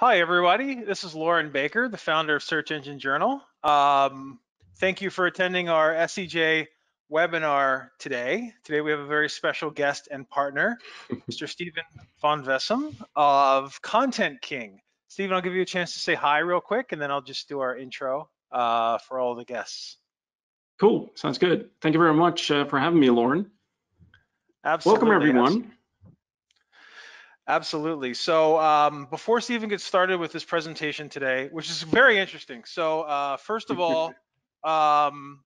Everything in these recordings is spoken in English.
Hi, everybody. This is Loren Baker, the founder of Search Engine Journal. Um, thank you for attending our SEJ webinar today. Today we have a very special guest and partner, Mr. Steven van Vessum of Content King. Steven, I'll give you a chance to say hi real quick, and then I'll just do our intro uh, for all the guests. Cool, sounds good. Thank you very much uh, for having me, Loren. Absolutely. Welcome, everyone. Absolutely. So um, before Steven gets started with his presentation today, which is very interesting. So uh, first of all, um,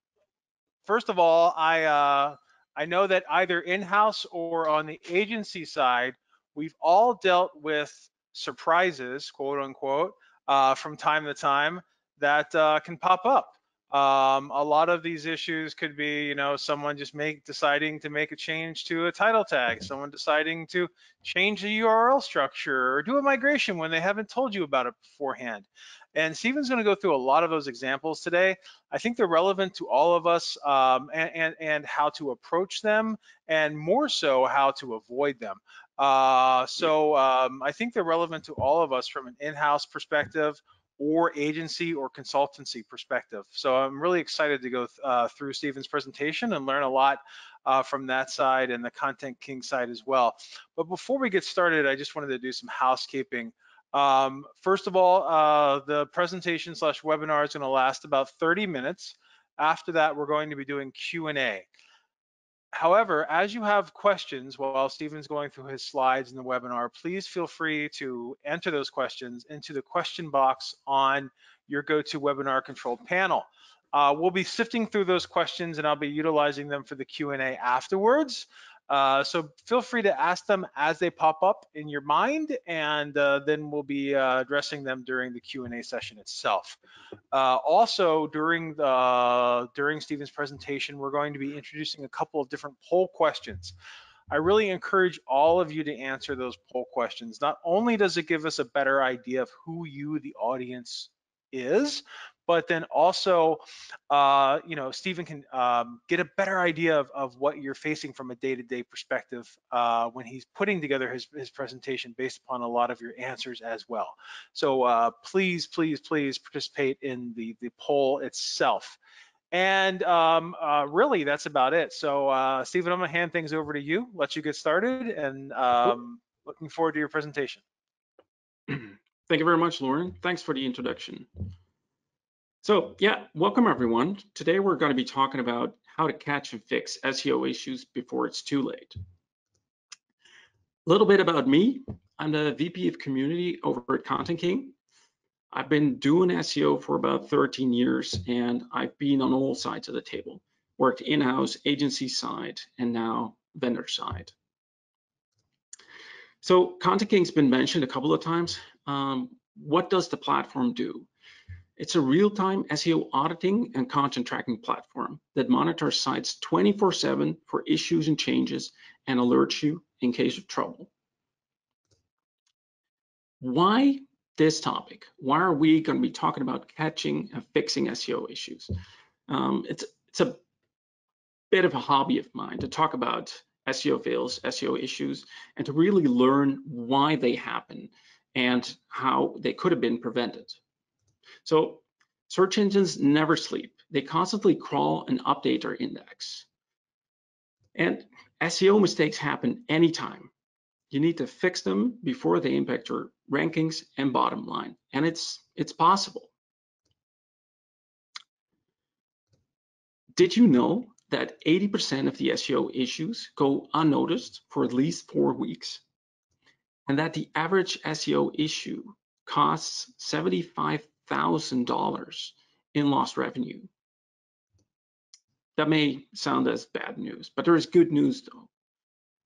first of all, I uh, I know that either in-house or on the agency side, we've all dealt with surprises, quote unquote, uh, from time to time that uh, can pop up. Um, a lot of these issues could be, you know, someone just make deciding to make a change to a title tag, someone deciding to change the URL structure or do a migration when they haven't told you about it beforehand. And Steven's going to go through a lot of those examples today. I think they're relevant to all of us um, and, and, and, how to approach them and more so how to avoid them. Uh, so um, I think they're relevant to all of us from an in-house perspective or agency or consultancy perspective. So I'm really excited to go uh, through Steven's presentation and learn a lot uh, from that side and the ContentKing side as well. But before we get started, I just wanted to do some housekeeping. Um, first of all, uh, the presentation slash webinar is going to last about 30 minutes. After that, we're going to be doing Q&A. However, as you have questions while Steven's going through his slides in the webinar, please feel free to enter those questions into the question box on your GoToWebinar control panel. Uh, we'll be sifting through those questions and I'll be utilizing them for the Q&A afterwards. Uh, so feel free to ask them as they pop up in your mind, and uh, then we'll be uh, addressing them during the Q&A session itself. Uh, also, during the during Steven's presentation, we're going to be introducing a couple of different poll questions. I really encourage all of you to answer those poll questions. Not only does it give us a better idea of who you, the audience, is, but then also, uh, you know, Steven can um, get a better idea of, of what you're facing from a day-to-day -day perspective uh, when he's putting together his, his presentation based upon a lot of your answers as well. So uh, please, please, please participate in the, the poll itself. And um, uh, really, that's about it. So, uh, Steven, I'm gonna hand things over to you, let you get started, and um, looking forward to your presentation. Thank you very much, Loren. Thanks for the introduction. So yeah, welcome everyone. Today we're going to be talking about how to catch and fix SEO issues before it's too late. A little bit about me. I'm the VP of Community over at ContentKing. I've been doing SEO for about 13 years and I've been on all sides of the table. Worked in-house, agency side, and now vendor side. So ContentKing's been mentioned a couple of times. Um, what does the platform do? It's a real-time SEO auditing and content tracking platform that monitors sites 24/7 for issues and changes and alerts you in case of trouble. Why this topic? Why are we going to be talking about catching and fixing SEO issues? Um, it's it's a bit of a hobby of mine to talk about SEO fails, SEO issues, and to really learn why they happen and how they could have been prevented. So search engines never sleep. They constantly crawl and update our index. And SEO mistakes happen anytime. You need to fix them before they impact your rankings and bottom line. And it's, it's possible. Did you know that 80% of the SEO issues go unnoticed for at least four weeks? And that the average SEO issue costs $75,000 $1,000 in lost revenue. That may sound as bad news, but there is good news though.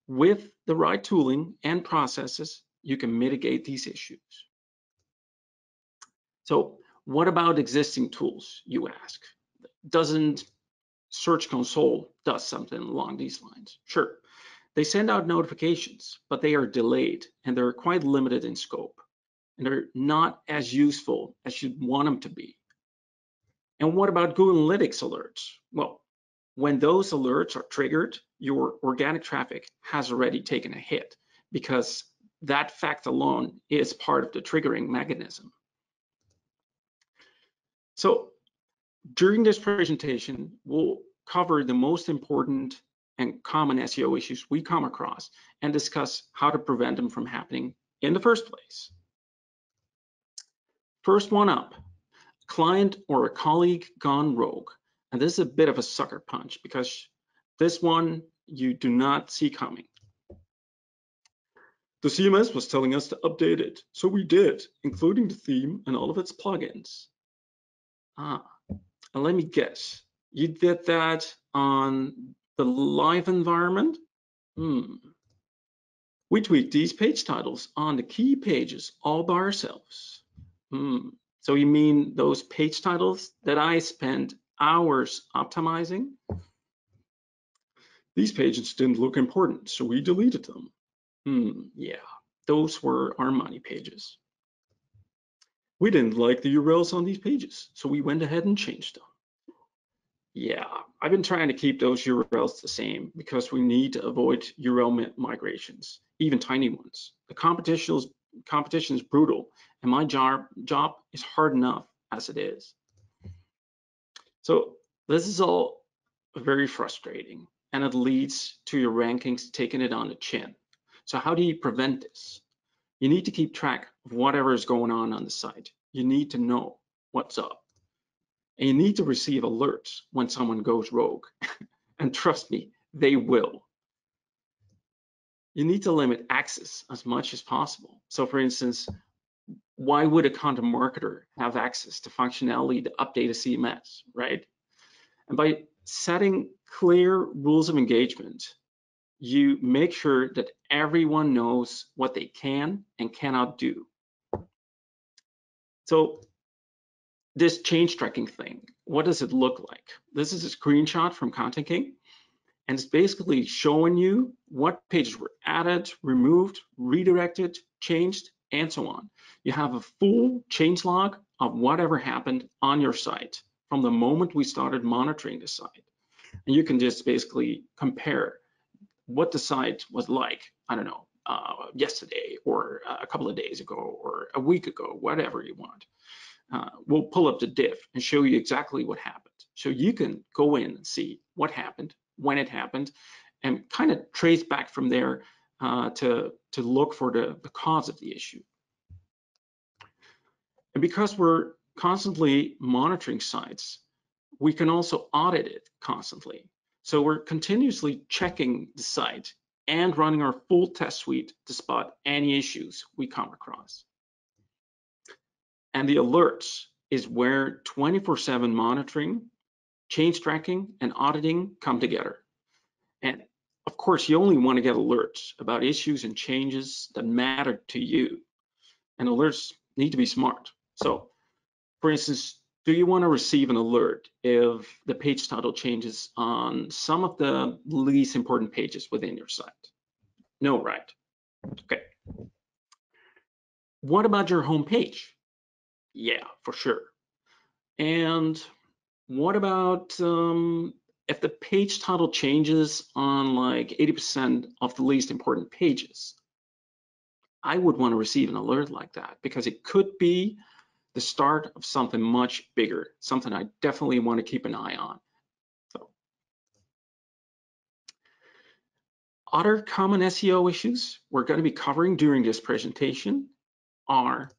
With the right tooling and processes, you can mitigate these issues. So what about existing tools, you ask? Doesn't Search Console does something along these lines? Sure, they send out notifications, but they are delayed and they're quite limited in scope and they're not as useful as you'd want them to be. And what about Google Analytics alerts? Well, when those alerts are triggered, your organic traffic has already taken a hit because that fact alone is part of the triggering mechanism. So during this presentation, we'll cover the most important and common SEO issues we come across and discuss how to prevent them from happening in the first place. First one up, client or a colleague gone rogue. And this is a bit of a sucker punch because this one you do not see coming. The CMS was telling us to update it, so we did, including the theme and all of its plugins. Ah, and let me guess, you did that on the live environment? Hmm. We tweaked these page titles on the key pages all by ourselves. Hmm. So you mean those page titles that I spent hours optimizing? These pages didn't look important, so we deleted them. Hmm, yeah, those were our money pages. We didn't like the URLs on these pages, so we went ahead and changed them. Yeah, I've been trying to keep those URLs the same because we need to avoid URL migrations, even tiny ones. The competition is, competition is brutal, and my job, job is hard enough as it is. So this is all very frustrating, and it leads to your rankings taking it on the chin. So how do you prevent this? You need to keep track of whatever is going on on the site. You need to know what's up. And you need to receive alerts when someone goes rogue. and trust me, they will. You need to limit access as much as possible. So for instance, why would a content marketer have access to functionality to update a CMS, right? And by setting clear rules of engagement, you make sure that everyone knows what they can and cannot do. So this change tracking thing, what does it look like? This is a screenshot from ContentKing, and it's basically showing you what pages were added, removed, redirected, changed, and so on. You have a full change log of whatever happened on your site from the moment we started monitoring the site. And you can just basically compare what the site was like, I don't know, uh, yesterday or a couple of days ago or a week ago, whatever you want. Uh, we'll pull up the diff and show you exactly what happened. So you can go in and see what happened, when it happened, and kind of trace back from there uh, to, to look for the, the cause of the issue. And because we're constantly monitoring sites, we can also audit it constantly. So we're continuously checking the site and running our full test suite to spot any issues we come across. And the alerts is where 24-7 monitoring, change tracking, and auditing come together. And of course, you only want to get alerts about issues and changes that matter to you. And alerts need to be smart. So for instance, do you want to receive an alert if the page title changes on some of the least important pages within your site? No, right? Okay. What about your home page? Yeah, for sure. And what about um, if the page title changes on like 80% of the least important pages? I would want to receive an alert like that because it could be the start of something much bigger, something I definitely want to keep an eye on. So, other common SEO issues we're going to be covering during this presentation are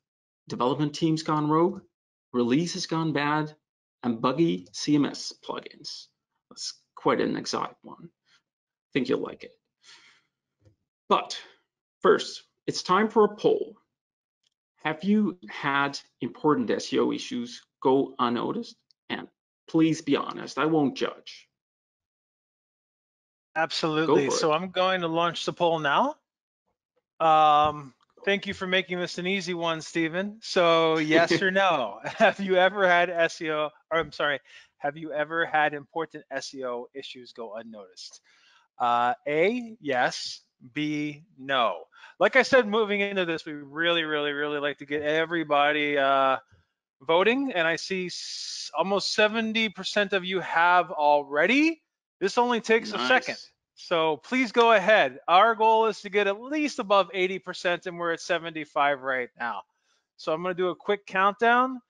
development teams gone rogue, releases gone bad, and buggy CMS plugins. That's quite an exotic one. I think you'll like it. But first, it's time for a poll. Have you had important SEO issues go unnoticed? And please be honest, I won't judge. Absolutely. So it. I'm going to launch the poll now. Um, thank you for making this an easy one, Steven. So yes or no, have you ever had SEO, or I'm sorry, have you ever had important SEO issues go unnoticed? Uh, A, yes. B, no. Like I said, moving into this, we really, really, really like to get everybody uh, voting, and I see almost 70% of you have already. This only takes nice. a second. So please go ahead. Our goal is to get at least above 80% and we're at 75 right now. So I'm gonna do a quick countdown.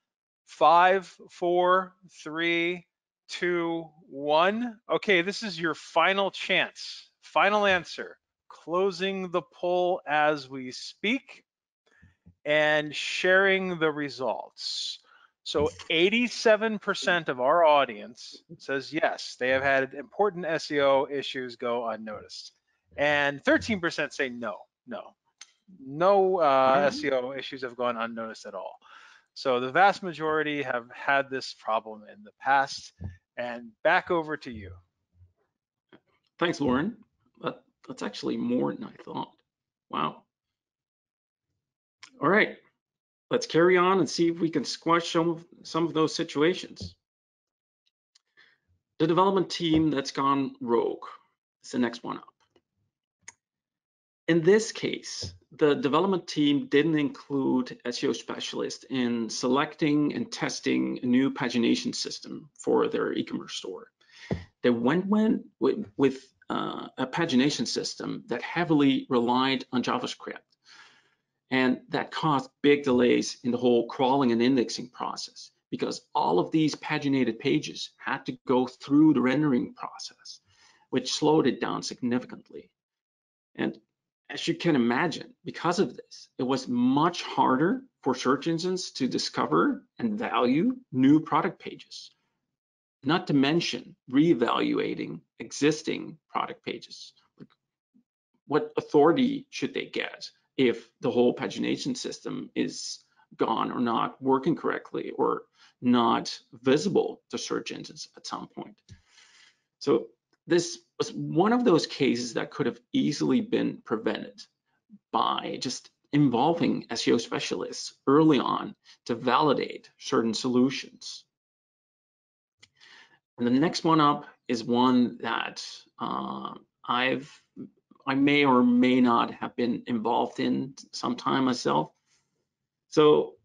Five, four, three, two, one. Okay, this is your final chance. Final answer. Closing the poll as we speak and sharing the results. So 87% of our audience says yes, they have had important SEO issues go unnoticed. And 13% say no, no. No uh, SEO issues have gone unnoticed at all. So the vast majority have had this problem in the past. And back over to you. Thanks, Loren. That, that's actually more than I thought. Wow. All right, let's carry on and see if we can squash some of, some of those situations. The development team that's gone rogue is the next one up. In this case, the development team didn't include SEO specialists in selecting and testing a new pagination system for their e-commerce store. They went, went with, with uh, a pagination system that heavily relied on JavaScript and that caused big delays in the whole crawling and indexing process because all of these paginated pages had to go through the rendering process, which slowed it down significantly. And as you can imagine, because of this, it was much harder for search engines to discover and value new product pages, not to mention reevaluating existing product pages. What authority should they get if the whole pagination system is gone or not working correctly or not visible to search engines at some point. So this was one of those cases that could have easily been prevented by just involving SEO specialists early on to validate certain solutions. And the next one up is one that uh, I've I may or may not have been involved in sometime myself. So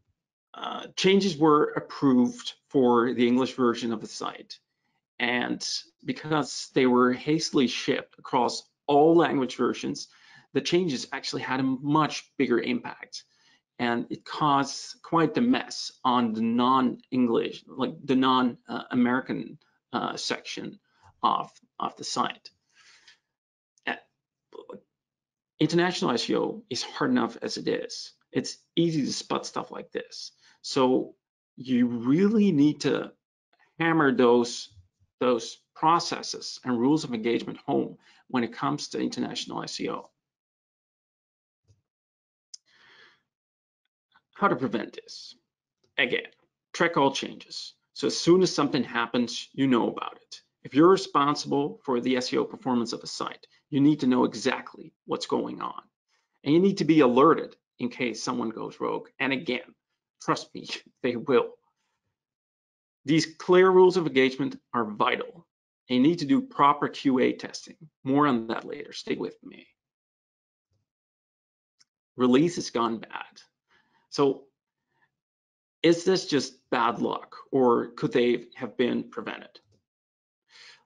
uh, changes were approved for the English version of the site. And because they were hastily shipped across all language versions, the changes actually had a much bigger impact. And it caused quite the mess on the non-English, like the non-American uh, section of, of the site international SEO is hard enough as it is. It's easy to spot stuff like this. So you really need to hammer those, those processes and rules of engagement home when it comes to international SEO. How to prevent this? Again, track all changes. So as soon as something happens, you know about it. If you're responsible for the SEO performance of a site, you need to know exactly what's going on. And you need to be alerted in case someone goes rogue. And again, trust me, they will. These clear rules of engagement are vital. And you need to do proper QA testing. More on that later, stay with me. Release has gone bad. So is this just bad luck or could they have been prevented?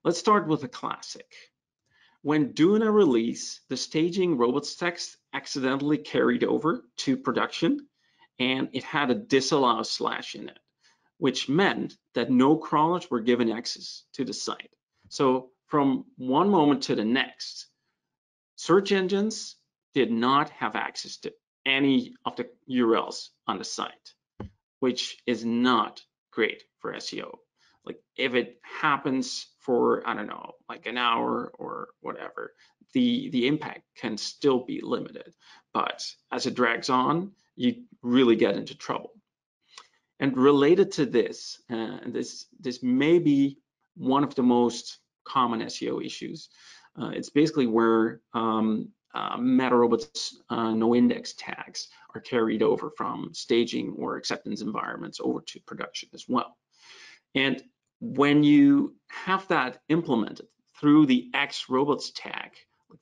Let's start with a classic. When doing a release, the staging robots text accidentally carried over to production and it had a disallow slash in it, which meant that no crawlers were given access to the site. So from one moment to the next, search engines did not have access to any of the URLs on the site, which is not great for SEO. Like if it happens for, I don't know, like an hour or whatever, the, the impact can still be limited. But as it drags on, you really get into trouble. And related to this, uh, this, this may be one of the most common SEO issues. Uh, it's basically where um, uh, uh, no index tags are carried over from staging or acceptance environments over to production as well. And when you have that implemented through the X robots tag,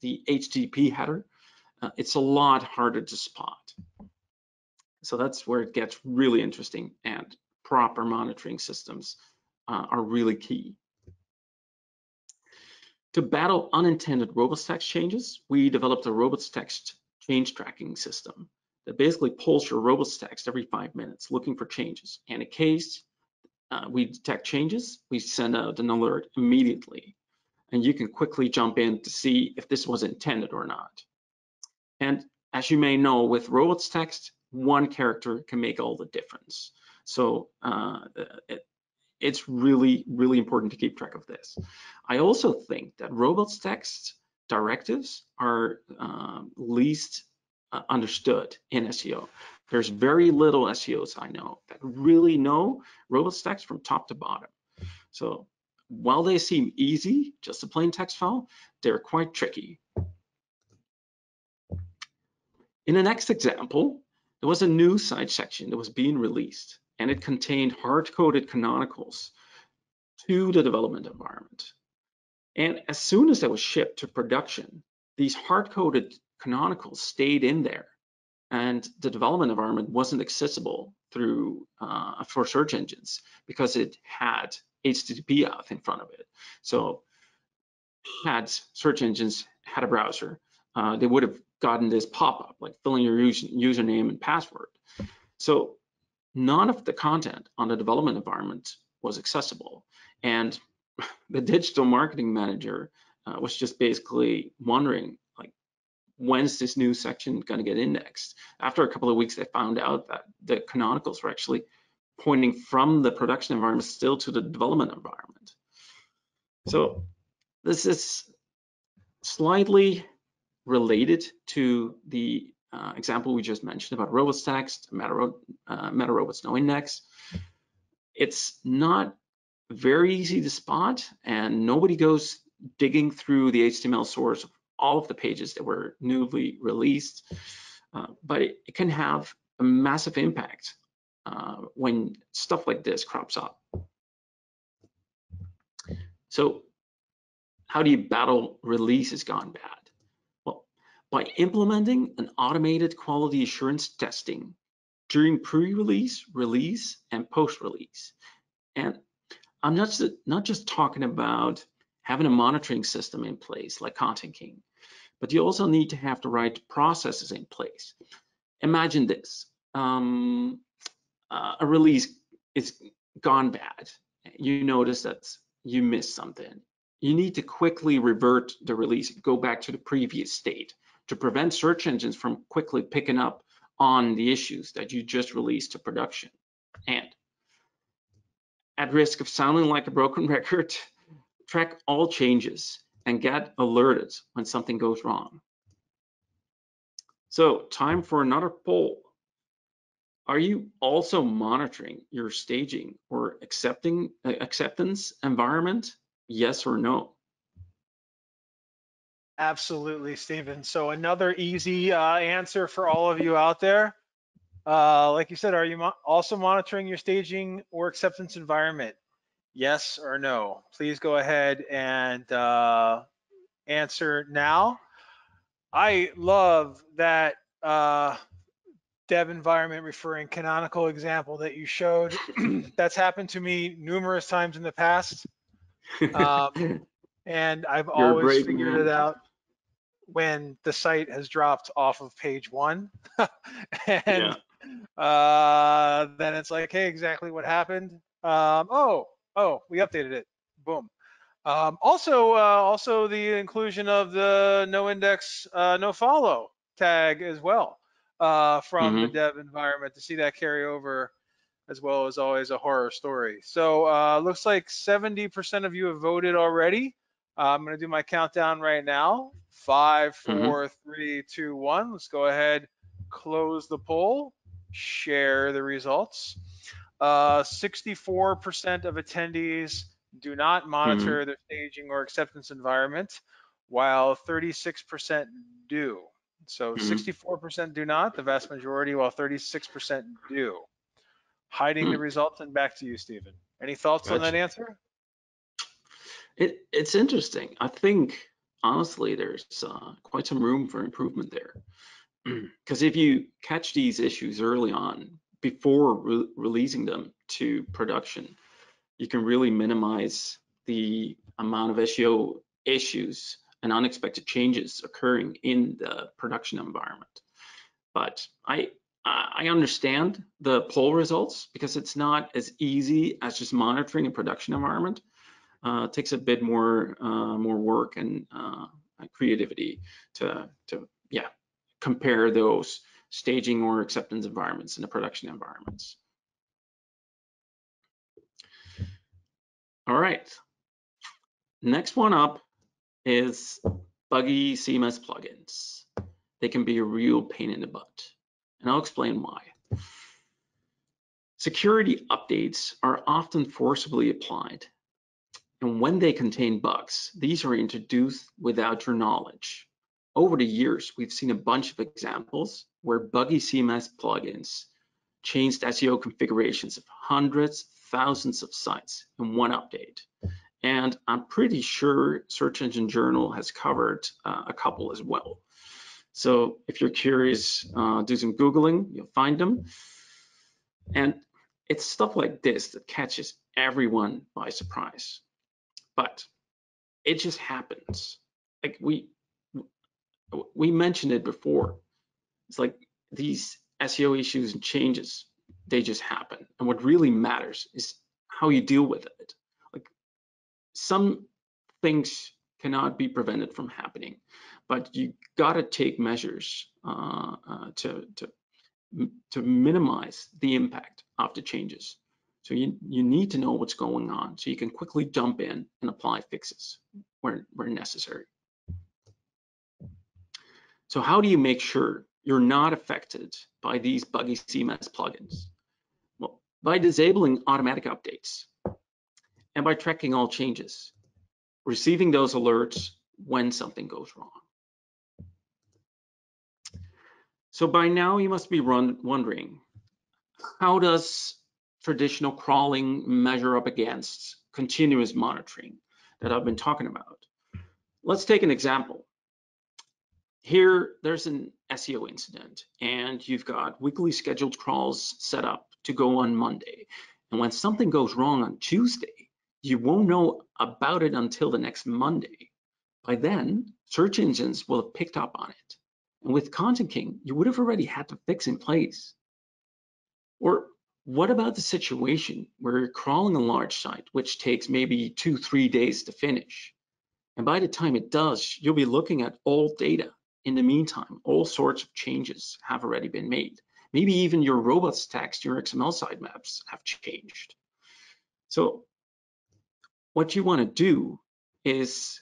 the HTTP header, uh, it's a lot harder to spot. So that's where it gets really interesting and proper monitoring systems uh, are really key. To battle unintended robots text changes, we developed a robots text change tracking system that basically pulls your robots text every five minutes looking for changes. And in case uh, we detect changes, we send out an alert immediately. And you can quickly jump in to see if this was intended or not. And as you may know, with robots text, one character can make all the difference. So uh, it, it's really, really important to keep track of this. I also think that robots text directives are uh, least uh, understood in SEO. There's very little SEOs I know that really know robots text from top to bottom. So while they seem easy, just a plain text file, they're quite tricky. In the next example, there was a new site section that was being released and it contained hard-coded canonicals to the development environment. And as soon as that was shipped to production, these hard-coded canonicals stayed in there and the development environment wasn't accessible through uh, for search engines because it had HTTP auth in front of it. So had search engines had a browser, uh, they would have gotten this pop-up like filling your username and password. So none of the content on the development environment was accessible. And the digital marketing manager uh, was just basically wondering when's this new section going to get indexed? After a couple of weeks, they found out that the canonicals were actually pointing from the production environment still to the development environment. So this is slightly related to the uh, example we just mentioned about robots meta, uh, meta robots no index. It's not very easy to spot and nobody goes digging through the HTML source all of the pages that were newly released, uh, but it, it, can have a massive impact uh, when stuff like this crops up. So how do you battle releases gone bad? Well, by implementing an automated quality assurance testing during pre-release, release, and post-release. And I'm not not just talking about having a monitoring system in place like ContentKing, but you also need to have the right processes in place. Imagine this, um, uh, a release is gone bad. You notice that you missed something. You need to quickly revert the release, go back to the previous state to prevent search engines from quickly picking up on the issues that you just released to production. And at risk of sounding like a broken record, track all changes and get alerted when something goes wrong. So time for another poll. Are you also monitoring your staging or accepting uh, acceptance environment? Yes or no? Absolutely, Steven. So another easy uh, answer for all of you out there. Uh, like you said, are you mo also monitoring your staging or acceptance environment? Yes or no? Please go ahead and uh, answer now. I love that uh, dev environment referring canonical example that you showed. That's happened to me numerous times in the past. Um, and I've You're always figured man. it out when the site has dropped off of page one and yeah. uh, then it's like hey exactly what happened um, oh oh we updated it boom um, also uh, also the inclusion of the no index uh, no follow tag as well uh, from mm-hmm. the dev environment to see that carry over as well as always a horror story so uh, looks like 70% of you have voted already uh, I'm going to do my countdown right now. Five, mm-hmm. four, mm-hmm. three, two, one. Let's go ahead, close the poll, share the results. Uh, 64% of attendees do not monitor mm-hmm. their staging or acceptance environment, while 36% do. So mm-hmm. 64% do not, the vast majority, while 36% do. Hiding the hmm. results, and back to you, Steven. Any thoughts gotcha. on that answer? It, it's interesting. I think honestly, there's uh, quite some room for improvement there. Because if you catch these issues early on before re releasing them to production, you can really minimize the amount of SEO issues and unexpected changes occurring in the production environment. But I I understand the poll results because it's not as easy as just monitoring a production environment. Uh, it takes a bit more uh, more work and uh, creativity to to yeah compare those staging or acceptance environments and the production environments. All right, next one up is buggy CMS plugins. They can be a real pain in the butt, and I'll explain why. Security updates are often forcibly applied, and when they contain bugs, these are introduced without your knowledge. Over the years, we've seen a bunch of examples where buggy CMS plugins changed SEO configurations of hundreds, thousands of sites in one update. And I'm pretty sure Search Engine Journal has covered uh, a couple as well. So if you're curious, uh, do some Googling, you'll find them. And it's stuff like this that catches everyone by surprise. But it just happens. Like we we mentioned it before. It's like these SEO issues and changes, they just happen. And what really matters is how you deal with it. Like some things cannot be prevented from happening, but you gotta take measures uh, uh, to, to, to minimize the impact of the changes. So you, you need to know what's going on so you can quickly jump in and apply fixes where, where necessary. So how do you make sure you're not affected by these buggy CMS plugins? Well, by disabling automatic updates and by tracking all changes, receiving those alerts when something goes wrong. So by now you must be run, wondering, how does traditional crawling measure up against continuous monitoring that I've been talking about? Let's take an example here there's an SEO incident and you've got weekly scheduled crawls set up to go on Monday. And when something goes wrong on Tuesday, you won't know about it until the next Monday. By then, search engines will have picked up on it. And with ContentKing, you would have already had the fix in place. Or what about the situation where you're crawling a large site, which takes maybe two, three days to finish? And by the time it does, you'll be looking at all data in the meantime, all sorts of changes have already been made. Maybe even your robots text, your XML sitemaps have changed. So what you want to do is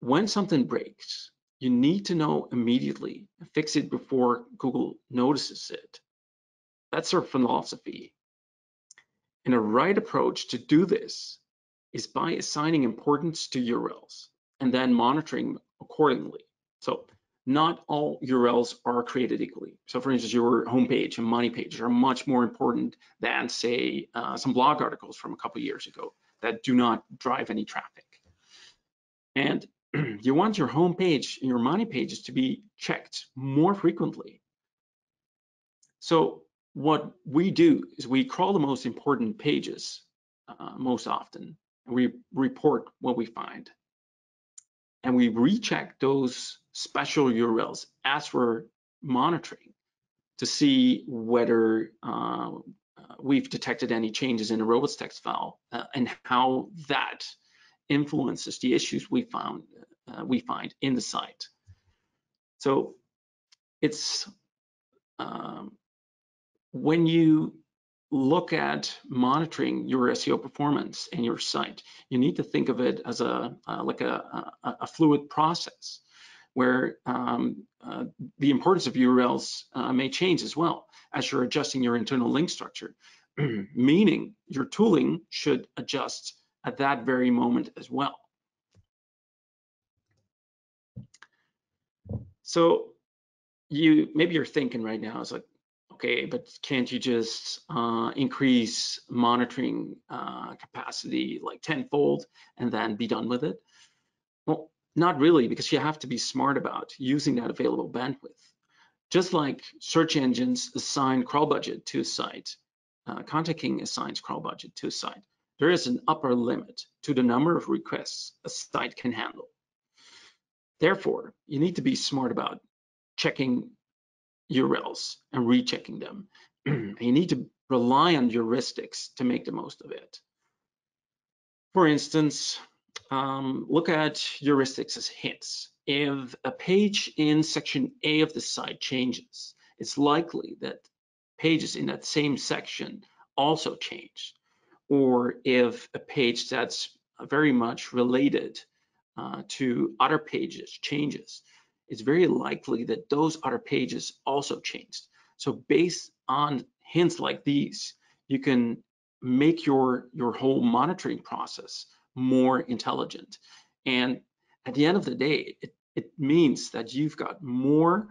when something breaks, you need to know immediately and fix it before Google notices it. That's our philosophy. And a right approach to do this is by assigning importance to URLs and then monitoring accordingly. So not all URLs are created equally. So for instance, your homepage and money page are much more important than say uh, some blog articles from a couple years ago that do not drive any traffic. And you want your homepage and your money pages to be checked more frequently. So what we do is we crawl the most important pages uh, most often, and we report what we find and we recheck those special URLs as we're monitoring to see whether uh, we've detected any changes in the robots text file uh, and how that influences the issues we found uh, we find in the site. So it's um, when you look at monitoring your SEO performance in your site, you need to think of it as a uh, like a, a, a, fluid process where um, uh, the importance of URLs uh, may change as well as you're adjusting your internal link structure, meaning your tooling should adjust at that very moment as well. So you maybe you're thinking right now is like, okay, but can't you just uh, increase monitoring uh, capacity like tenfold and then be done with it? Well, not really, because you have to be smart about using that available bandwidth. Just like search engines assign crawl budget to a site, uh, ContentKing assigns crawl budget to a site. there is an upper limit to the number of requests a site can handle. Therefore, you need to be smart about checking URLs and rechecking them. you need to rely on heuristics to make the most of it. For instance, um, look at heuristics as hints. If a page in section A of the site changes, it's likely that pages in that same section also change. Or if a page that's very much related uh, to other pages changes, it's very likely that those other pages also changed. So based on hints like these, you can make your, your whole monitoring process more intelligent. And at the end of the day, it, it means that you've got more,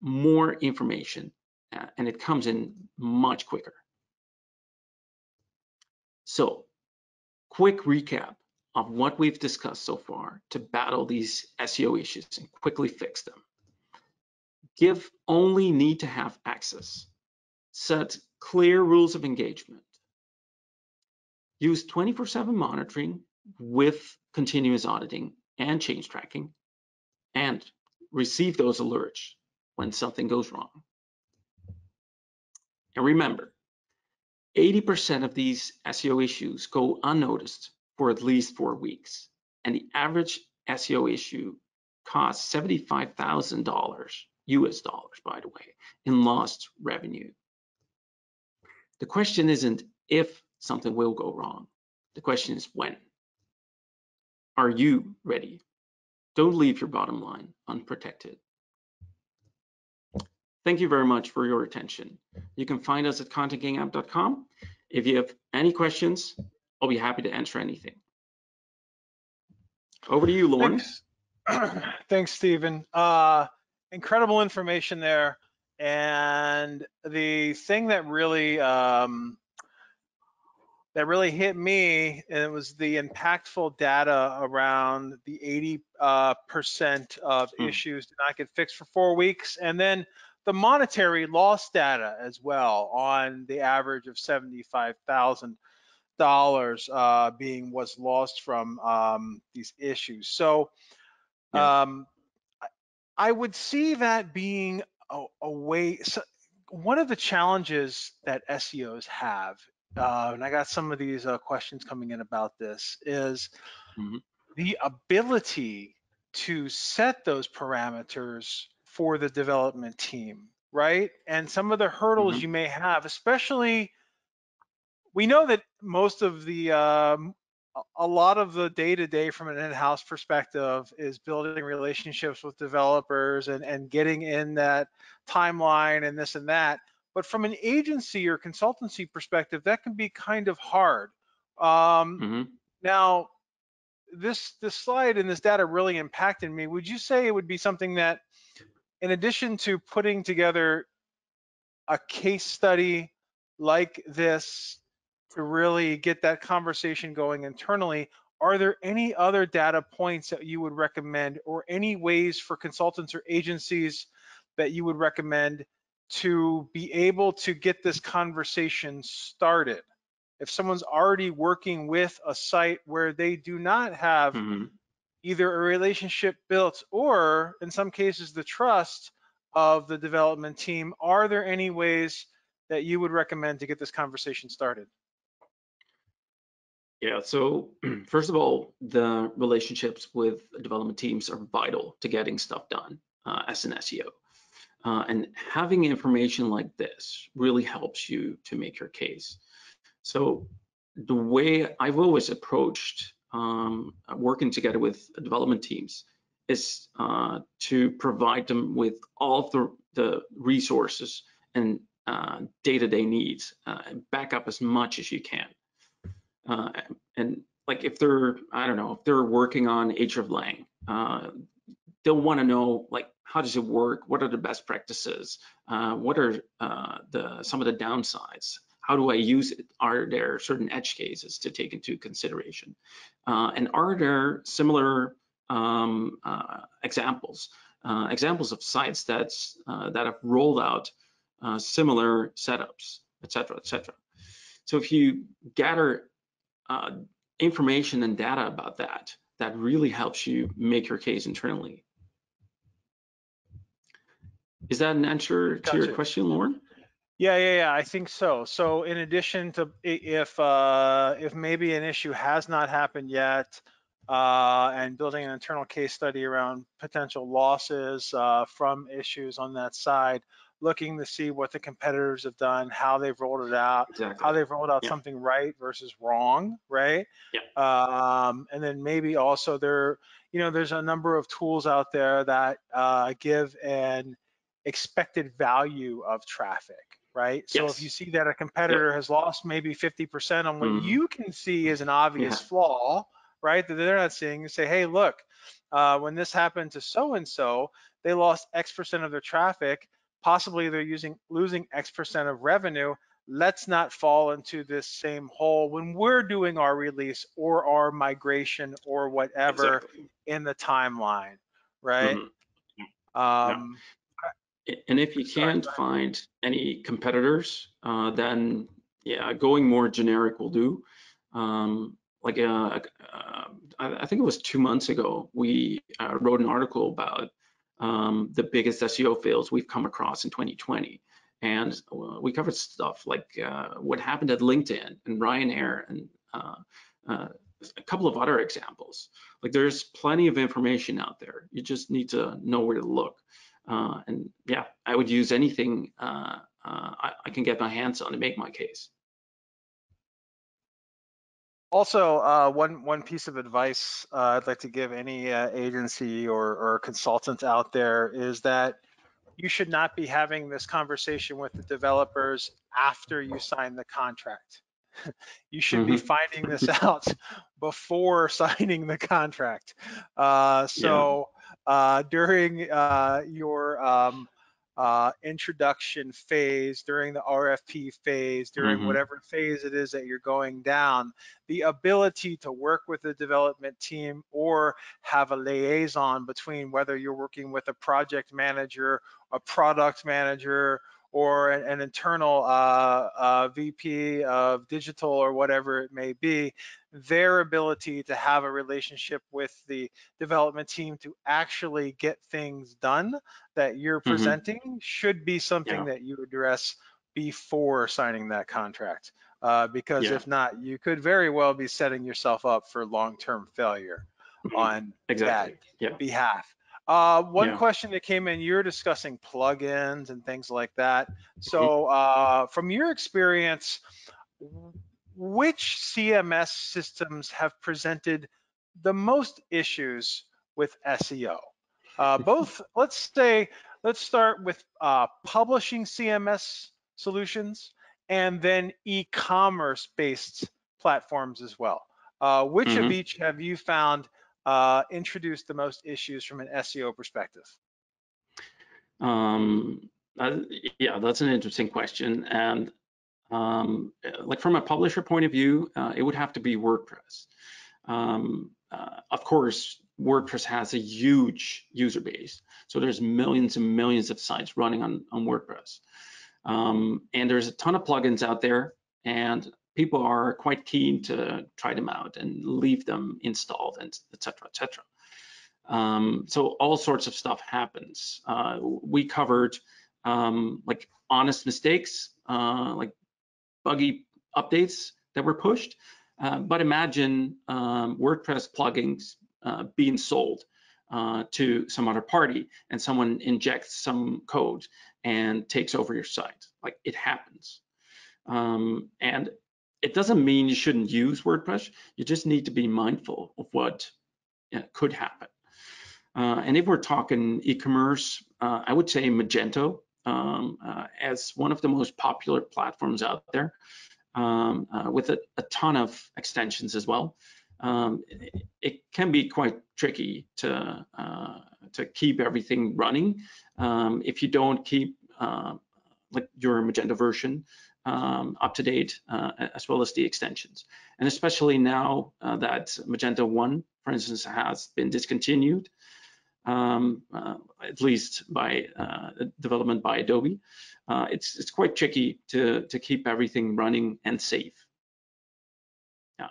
more information uh, and it comes in much quicker. So quick recap of what we've discussed so far to battle these SEO issues and quickly fix them. Give only need to have access. Set clear rules of engagement. Use 24-7 monitoring with continuous auditing and change tracking and receive those alerts when something goes wrong. And remember, 80% of these SEO issues go unnoticed for at least four weeks. And the average SEO issue costs $75,000 US dollars, by the way, in lost revenue. The question isn't if something will go wrong. The question is when. Are you ready? Don't leave your bottom line unprotected. Thank you very much for your attention. You can find us at contentkingapp.com. If you have any questions, I'll be happy to answer anything. Over to you, Loren. Thanks, Thanks Steven. Uh, incredible information there. And the thing that really um, that really hit me, and it was the impactful data around the 80 uh, percent of hmm. issues did not get fixed for four weeks, and then the monetary loss data as well on the average of 75,000 dollars uh, being was lost from um, these issues. So yeah. um, I would see that being a, a way. So one of the challenges that SEOs have, uh, and I got some of these uh, questions coming in about this, is mm-hmm. the ability to set those parameters for the development team, right? And some of the hurdles mm-hmm. you may have, especially we know that most of the um, a lot of the day to day from an in-house perspective is building relationships with developers and, and getting in that timeline and this and that. But from an agency or consultancy perspective, that can be kind of hard. Um, mm-hmm. Now, this this slide and this data really impacted me. Would you say it would be something that, in addition to putting together a case study like this to really get that conversation going internally, are there any other data points that you would recommend or any ways for consultants or agencies that you would recommend to be able to get this conversation started? If someone's already working with a site where they do not have mm-hmm. either a relationship built or in some cases the trust of the development team, are there any ways that you would recommend to get this conversation started? Yeah, so first of all, the relationships with development teams are vital to getting stuff done uh, as an SEO. Uh, and having information like this really helps you to make your case. So the way I've always approached um, working together with development teams is uh, to provide them with all the, the resources and uh, day-to-day -day needs, uh, back up as much as you can. Uh, and like if they're, I don't know, if they're working on hreflang, uh, they'll want to know like how does it work? What are the best practices? Uh, what are uh, the some of the downsides? How do I use it? Are there certain edge cases to take into consideration? Uh, and are there similar um, uh, examples, examples of sites that's that have rolled out similar setups, et cetera, et cetera. So if you gather uh, information and data about that that really helps you make your case internally. Is that an answer to Gotcha. your question, Loren? Yeah, yeah, yeah, I think so. So in addition to if uh, if maybe an issue has not happened yet, uh, and building an internal case study around potential losses uh, from issues on that side, looking to see what the competitors have done, how they've rolled it out, how they've rolled out Yeah. something right versus wrong, right? Yeah. Um, and then maybe also there, you know, there's a number of tools out there that uh, give an expected value of traffic, right? So if you see that a competitor has lost maybe 50% on what Mhm. you can see as an obvious Yeah. flaw, right? That they're not seeing, you say, hey, look, uh, when this happened to so and so, they lost X percent of their traffic. Possibly they're using losing X percent of revenue. Let's not fall into this same hole when we're doing our release or our migration or whatever Exactly. in the timeline, right? Mhm. Um, And if you can't find any competitors, uh, then yeah, going more generic will do. Um, like uh, uh, I think it was two months ago, we uh, wrote an article about um, the biggest SEO fails we've come across in 2020. And uh, we covered stuff like uh, what happened at LinkedIn and Ryanair and uh, uh, a couple of other examples. Like there's plenty of information out there. You just need to know where to look. Uh, and yeah, I would use anything uh, uh, I, I can get my hands on to make my case. Also, uh, one one piece of advice uh, I'd like to give any uh, agency or, or consultant out there is that you should not be having this conversation with the developers after you sign the contract. you should be finding this out before signing the contract. Uh, so uh, during uh, your um, uh, introduction phase, during the RFP phase, during Mhm. whatever phase it is that you're going down, the ability to work with the development team or have a liaison between whether you're working with a project manager, a product manager, or an, an internal uh, uh, VP of digital or whatever it may be, their ability to have a relationship with the development team to actually get things done that you're Mhm. presenting should be something Yeah. that you address before signing that contract. Uh, because Yeah. if not, you could very well be setting yourself up for long-term failure Mhm. on Exactly. Yeah. that behalf. Uh, one Yeah. question that came in, you're discussing plugins and things like that. Mm-hmm. So uh, from your experience, which CMS systems have presented the most issues with SEO? Uh, both, let's say, let's start with uh, publishing CMS solutions and then e-commerce based platforms as well. Uh, which of Mhm. each have you found uh, introduced the most issues from an SEO perspective? Um, yeah, that's an interesting question. And um, uh, like from a publisher point of view, uh, it would have to be WordPress. Um, uh, of course, WordPress has a huge user base. So there's millions and millions of sites running on, on WordPress. Um, and there's a ton of plugins out there and people are quite keen to try them out and leave them installed and et cetera, et cetera. Um, so all sorts of stuff happens. Uh, we covered um, like honest mistakes, uh, like buggy updates that were pushed. Uh, but imagine um, WordPress plugins uh, being sold uh, to some other party and someone injects some code and takes over your site. Like it happens. Um, and it doesn't mean you shouldn't use WordPress. You just need to be mindful of what uh, could happen. Uh, and if we're talking e-commerce, uh, I would say Magento um, uh, as one of the most popular platforms out there, um, uh, with a, a, ton of extensions as well. Um, it, it, can be quite tricky to uh, to keep everything running um, if you don't keep uh, like your Magento version um, up to date, uh, as well as the extensions. And especially now uh, that Magento 1, for instance, has been discontinued, um, uh, at least by uh, development by Adobe, uh, it's it's quite tricky to to keep everything running and safe. Yeah.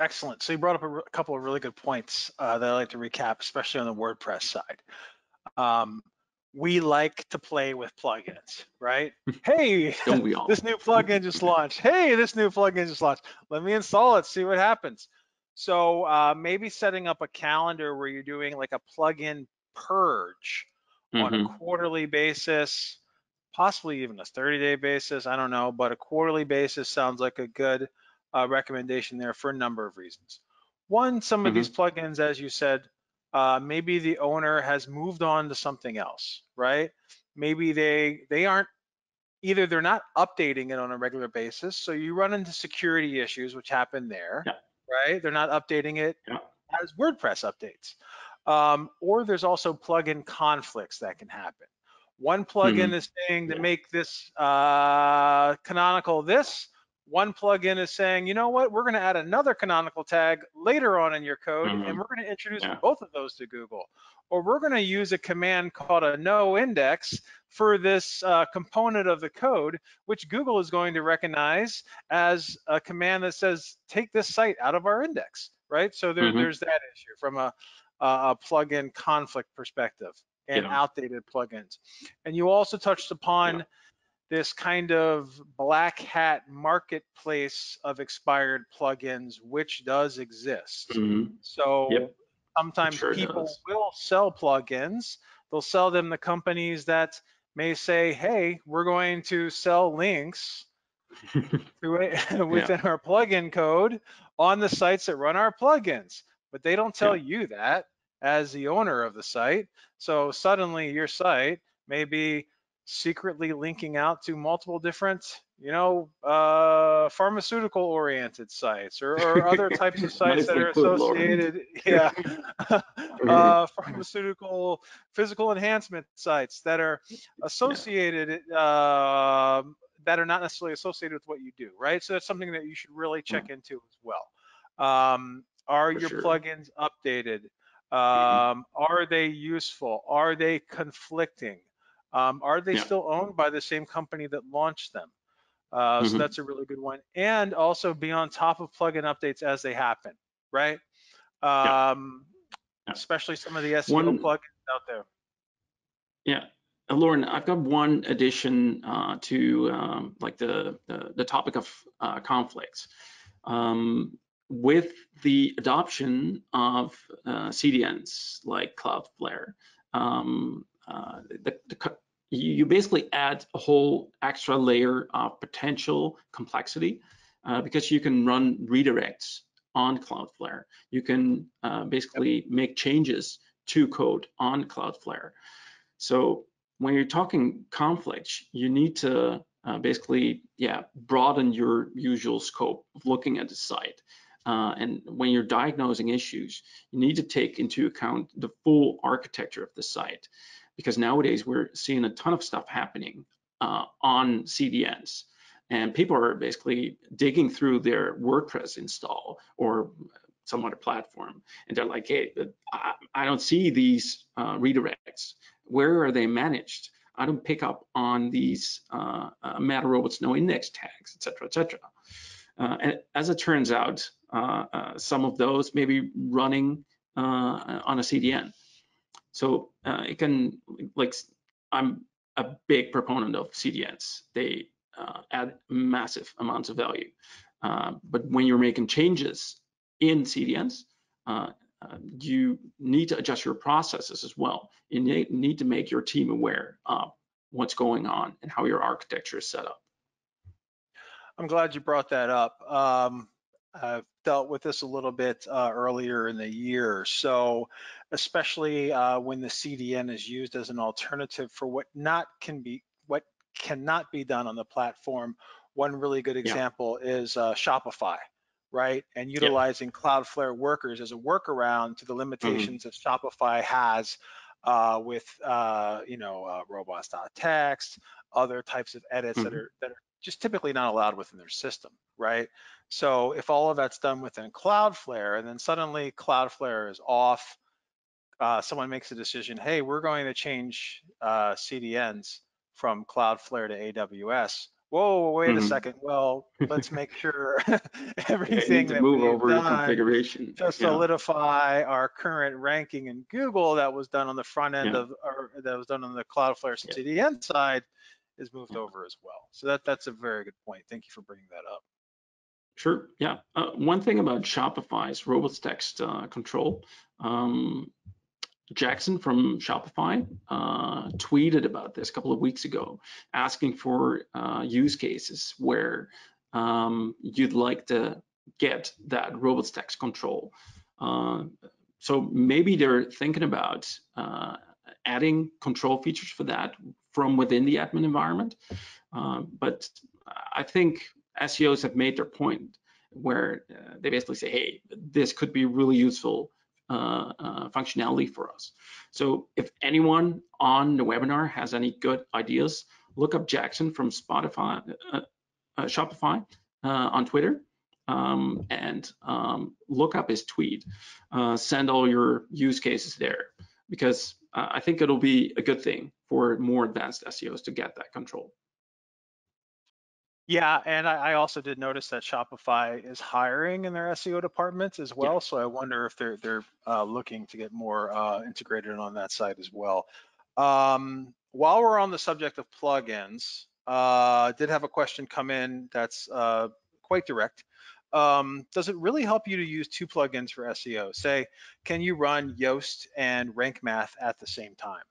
Excellent. So you brought up a, a couple of really good points uh, that I'd like to recap, especially on the WordPress side. Um, we like to play with plugins, right? hey, Don't we all? this new plugin just launched. Hey, this new plugin just launched. Let me install it, see what happens. So uh, maybe setting up a calendar where you're doing like a plugin purge on a Mhm. quarterly basis, possibly even a 30 day basis. I don't know, but a quarterly basis sounds like a good uh, recommendation there for a number of reasons. One, some of these plugins, as you said, uh, maybe the owner has moved on to something else, right? Maybe they they aren't either they're not updating it on a regular basis, so you run into security issues which happen there, Yeah. Right? They're not updating it Yeah. as WordPress updates. Um, or there's also plugin conflicts that can happen. One plugin is saying to Yeah. make this uh, canonical this, one plugin is saying, you know what, we're going to add another canonical tag later on in your code, Mhm. and we're going to introduce Yeah. both of those to Google. Or we're going to use a command called a no index for this uh, component of the code, which Google is going to recognize as a command that says, take this site out of our index, right? So there, Mhm. there's that issue from a, a a plugin conflict perspective and Yeah. outdated plugins. And you also touched upon Yeah. This kind of black hat marketplace of expired plugins, which does exist. Mhm. So Yep. sometimes sure people does. will sell plugins. They'll sell them to companies that may say, hey, we're going to sell links to it within our plugin code on the sites that run our plugins. But they don't tell you that as the owner of the site. So suddenly your site may be secretly linking out to multiple different, you know, uh, pharmaceutical oriented sites or, or other types of sites that are associated, yeah, uh, pharmaceutical physical enhancement sites that are associated, uh, that are not necessarily associated with what you do, right? So that's something that you should really check into as well. Um, are For your sure. plugins updated? Um, are they useful? Are they conflicting? Um, are they Yeah. still owned by the same company that launched them? Uh, So Mhm. that's a really good one. And also be on top of plugin updates as they happen, right? Um, Yeah. Especially some of the SEO One- plugins out there. Yeah. Uh, Loren, I've got one addition uh, to um, like the, the the topic of uh, conflicts. Um, with the adoption of uh, CDNs like Cloudflare, um, uh, the, the, you you basically add a whole extra layer of potential complexity uh, because you can run redirects on Cloudflare. You can uh, basically make changes to code on Cloudflare. So when you're talking conflicts, you need to uh, basically, yeah, broaden your usual scope of looking at the site. Uh, and when you're diagnosing issues, you need to take into account the full architecture of the site, because nowadays we're seeing a ton of stuff happening uh, on CDNs, and people are basically digging through their WordPress install or some other platform, and they're like, hey, I, I don't see these uh, redirects where are they managed? I don't pick up on these uh, uh, Meta robots no index tags, et cetera, et cetera. Uh, and as it turns out, uh, uh, some of those may be running uh, on a CDN. So uh, it can, like, I'm a big proponent of CDNs. They uh, add massive amounts of value. Uh, but when you're making changes in CDNs, uh, uh, you need to adjust your processes as well. You need, to make your team aware of what's going on and how your architecture is set up. I'm glad you brought that up. Um, I've dealt with this a little bit uh, earlier in the year. So, especially uh, when the CDN is used as an alternative for what not can be, what cannot be done on the platform. One really good example is uh, Shopify, right? And utilizing Cloudflare workers as a workaround to the limitations that Shopify has uh, with, uh, you know, uh, robots.txt, other types of edits that Mhm. are that are just typically not allowed within their system, right? So if all of that's done within Cloudflare and then suddenly Cloudflare is off, uh, someone makes a decision, hey, we're going to change uh, CDNs from Cloudflare to AWS. whoa, wait a Mhm. second. Well, let's make sure everything that move we've over done configuration. to Yeah. solidify our current ranking in Google that was done on the front end Yeah. of, or that was done on the Cloudflare Yeah. CDN side is moved over as well. So that that's a very good point. Thank you for bringing that up. Sure. Yeah. Uh, one thing about Shopify's robots text uh, control, um, Jackson from Shopify uh, tweeted about this a couple of weeks ago, asking for uh, use cases where um, you'd like to get that robots text control. Uh, so maybe they're thinking about uh, adding control features for that from within the admin environment. Uh, but I think SEOs have made their point where uh, they basically say, hey, this could be really useful uh, uh, functionality for us. So if anyone on the webinar has any good ideas, look up Jackson from Spotify, uh, uh, Shopify uh, on Twitter um, and um, look up his tweet. Send all your use cases there because I think it'll be a good thing for more advanced SEOs to get that control. Yeah, and I, I also did notice that Shopify is hiring in their SEO departments as well. So I wonder if they're they're uh, looking to get more uh, integrated on that side as well. Um, while we're on the subject of plugins, uh, did have a question come in that's uh, quite direct. Um, does it really help you to use two plugins for SEO? Say, can you run Yoast and Rank Math at the same time?